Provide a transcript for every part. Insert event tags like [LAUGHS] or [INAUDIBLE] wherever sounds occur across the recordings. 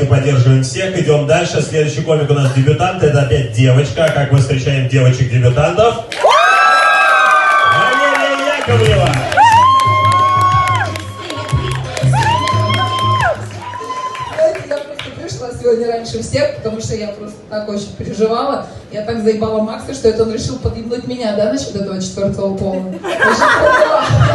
давайте поддерживаем всех. Идем дальше. Следующий комик у нас дебютант. Это опять девочка. Как мы встречаем девочек-дебютантов? Валерия Яковлева. Знаете, я просто пришла сегодня раньше всех, потому что я просто так очень переживала. Я так заебала Макса, что это он решил подъебнуть меня, да, насчет этого четвертого пола. [LAUGHS]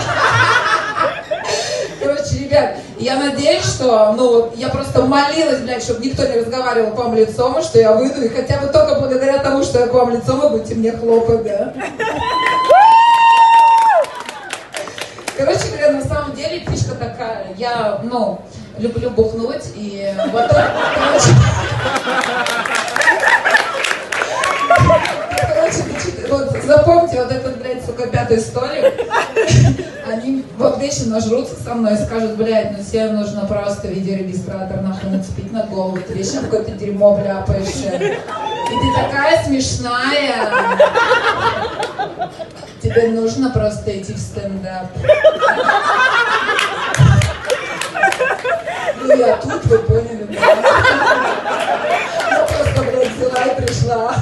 я надеюсь, что, ну, я просто молилась, блядь, чтобы никто не разговаривал к вам лицом, что я выйду, и хотя бы только благодаря тому, что я к вам лицом, вы будете мне хлопать, да. Короче говоря, на самом деле фишка такая. Я, ну, люблю бухнуть, и вот, короче, короче, вот запомните вот этот, блядь, сука, пятый столик. Вечно нажрутся со мной и скажут, блядь, ну тебе нужно просто видеорегистратор нахуй нацепить на голову, ты вечно какое-то дерьмо вляпаешься. И ты такая смешная. Тебе нужно просто идти в стендап. Ну я тут, вы поняли? Я просто, блядь, взяла и пришла.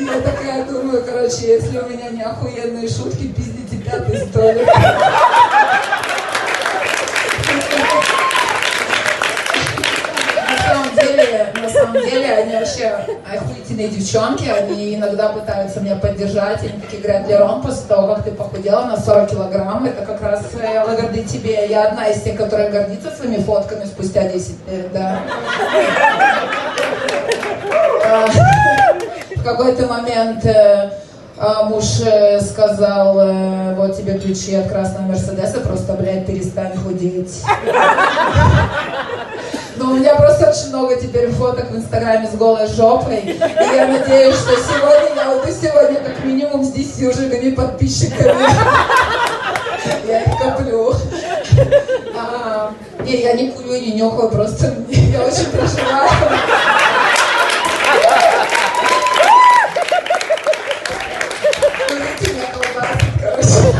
И я такая думаю, короче, если у меня не охуенные шутки, пиздите пятый столик. На самом деле, они вообще охуительные девчонки, они иногда пытаются меня поддержать, они такие говорят, Лерон, после того, как ты похудела на 40 килограмм, это как раз э, лагарды тебе. Я одна из тех, которая гордится своими фотками спустя 10 лет, да. А, В какой-то момент э, а, муж э, сказал, э, вот тебе ключи от красного Мерседеса, просто, блядь, перестань худеть. [LAUGHS] Но у меня просто очень много теперь фоток в Инстаграме с голой жопой. И я надеюсь, что сегодня я уйду сегодня как минимум с 10 ужигами подписчиками. [LAUGHS] Я их коплю. [LAUGHS] А, не, я не курю и не нюхаю, просто я очень переживаю. Курите меня колбасит, короче.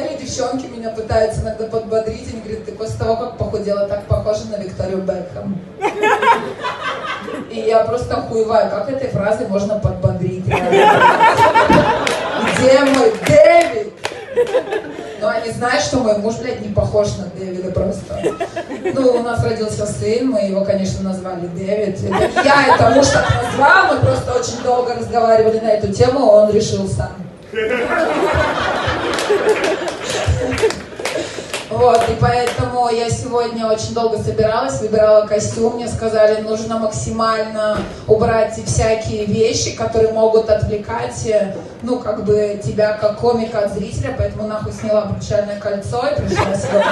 Деле, девчонки меня пытаются иногда подбодрить. Они говорят, ты после того, как похудела, так похожа на Викторию Бекхэм. И я просто охуеваю, как этой фразой можно подбодрить. Где мой Дэвид? Но они знают, что мой муж, блядь, не похож на Дэвида просто. Ну, у нас родился сын, мы его, конечно, назвали Дэвид. Я это муж так назвал, мы просто очень долго разговаривали на эту тему, он решил сам. Вот, и поэтому я сегодня очень долго собиралась, выбирала костюм, мне сказали, нужно максимально убрать всякие вещи, которые могут отвлекать, э, ну, как бы, тебя как комика от зрителя, поэтому нахуй сняла обручальное кольцо и пришла сегодня.